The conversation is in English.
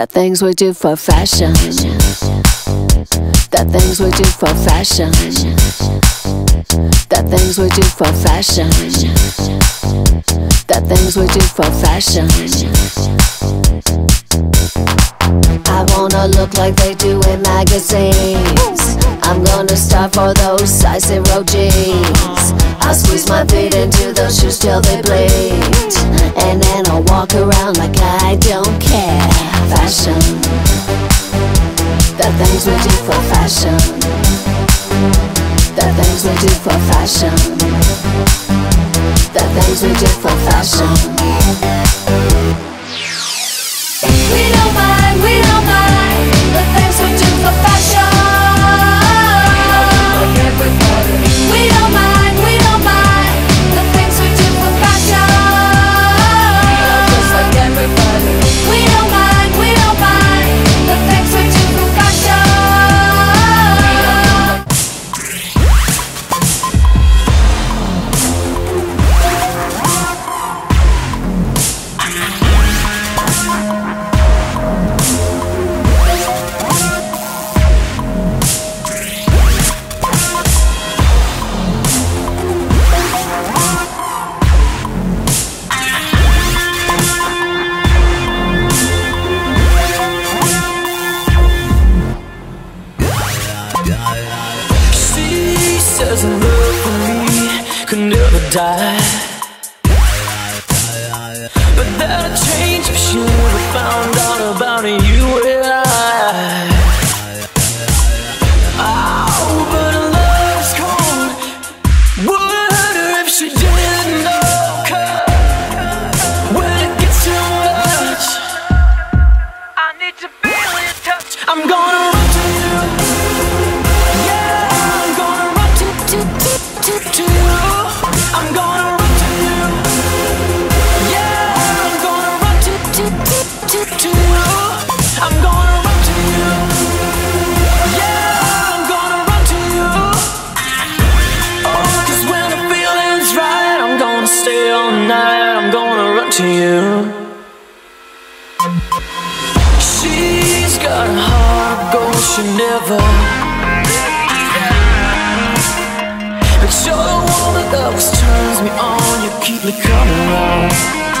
The things we do for fashion. The things we do for fashion. The things we do for fashion. The things we do for fashion. I wanna look like they do in magazines. I'm gonna start for those size zero jeans. I'll squeeze my feet into those shoes till they bleed. And then I'll walk around like I don't care. Fashion. The things we do for fashion. The things we do for fashion. The things we do for fashion. Says love for me could never die. But that'd change if to you. She's got a heart of gold, she never. But you're the one that always turns me on. You keep me coming round